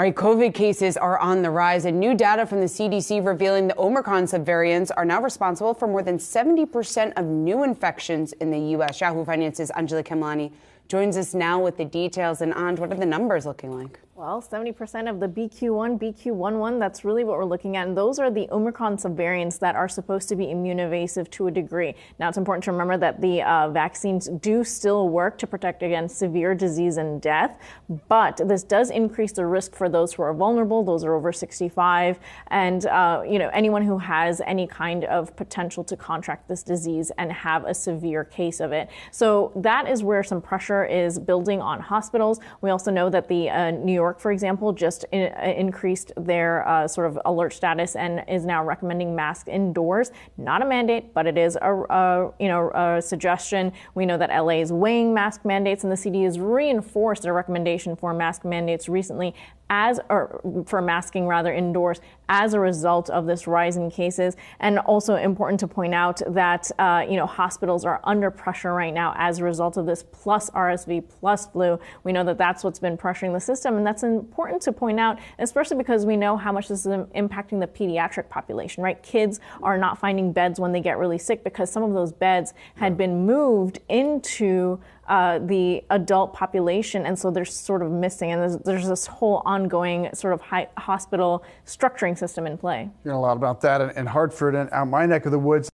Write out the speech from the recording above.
All right, COVID cases are on the rise, and new data from the CDC revealing the Omicron subvariants are now responsible for more than 70% of new infections in the U.S. Yahoo Finance's Anjalee Khemlani joins us now with the details. And Anj, what are the numbers looking like? Well, 70% of the BQ1, BQ11, that's really what we're looking at. And those are the Omicron subvariants that are supposed to be immune evasive to a degree. Now, it's important to remember that the uh, vaccines do still work to protect against severe disease and death, but this does increase the risk for those who are vulnerable, those are over 65, and, uh, you know, anyone who has any kind of potential to contract this disease and have a severe case of it. So that is where some pressure is building on hospitals. We also know that the uh, New York for example, just in, uh, increased their uh, sort of alert status and is now recommending masks indoors. Not a mandate, but it is a, a you know a suggestion. We know that LA is weighing mask mandates, and the CD has reinforced their recommendation for mask mandates recently as or for masking rather indoors as a result of this rise in cases. And also important to point out that uh, you know hospitals are under pressure right now as a result of this plus RSV plus flu. We know that that's what's been pressuring the system, and that's important to point out, especially because we know how much this is impacting the pediatric population. Right, kids are not finding beds when they get really sick because some of those beds had been moved into uh, the adult population, and so they're sort of missing. And there's, there's this whole ongoing sort of hospital structuring system in play. Hearing a lot about that in, in Hartford and out my neck of the woods.